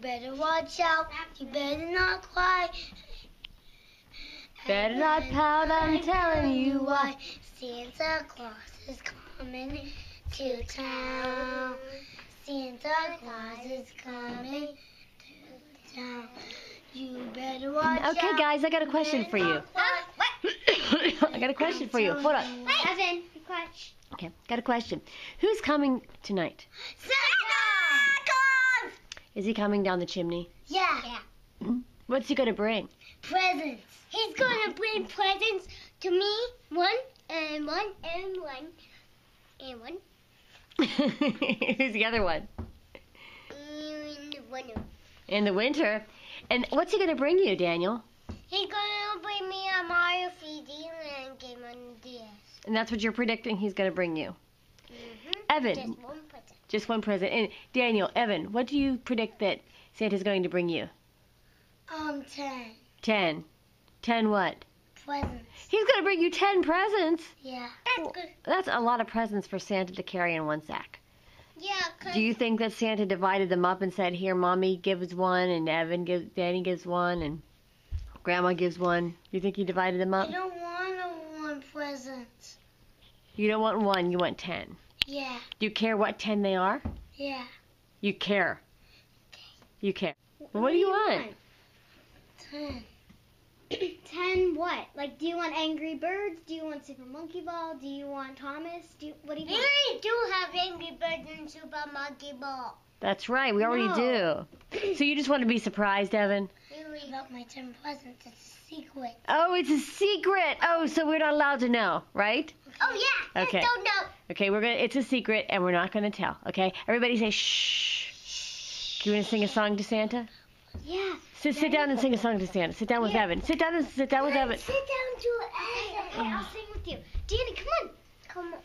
better watch out. You better not cry. Better not pout, I'm telling you why. Santa Claus is coming to town. Santa Claus is coming to town. You better watch out. Okay, guys, I got a question for you. I got a question for you. Hold on. Hey, Evan. Okay, got a question. Who's coming tonight? Santa Claus! Is he coming down the chimney? Yeah. yeah. What's he gonna bring? Presents. He's gonna bring presents to me. One and one and one and one Who's the other one? and one. In the winter. And what's he gonna bring you, Daniel? He's gonna bring me a Mario CD and Game on DS. And that's what you're predicting he's gonna bring you. Mm-hmm. Evan, Just one present. Just one present. And Daniel, Evan, what do you predict that Santa's going to bring you? Um, ten Ten. Ten what? presents. He's gonna bring you ten presents. Yeah. That's good. That's a lot of presents for Santa to carry in one sack. Yeah, cause Do you think that Santa divided them up and said, "Here, mommy gives one, and Evan gives, Danny gives one, and Grandma gives one"? You think he divided them up? I don't want one present. You don't want one, you want ten. Yeah. Do you care what ten they are? Yeah. You care. Okay. You care. Well, what do you want? Ten. Ten what? Like, do you want Angry Birds? Do you want Super Monkey Ball? Do you want Thomas? Do you, what do you We want? already do have Angry Birds and Super Monkey Ball. That's right. We already No. do. So you just want to be surprised, Evan? Really got my ten presents. It's a secret. Oh, it's a secret. Oh, so we're not allowed to know, right? Oh yeah. Okay. Just don't know. Okay, we're gonna. It's a secret, and we're not gonna tell. Okay, everybody say shh. Do you want to sing a song to Santa? Yeah. Sit, sit down and sing a song to Santa. Sit down with Yeah. Evan. Sit down and sit down with Evan. Sit down to Evan. okay, I'll sing with you. Danny, come on. Come on.